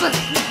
死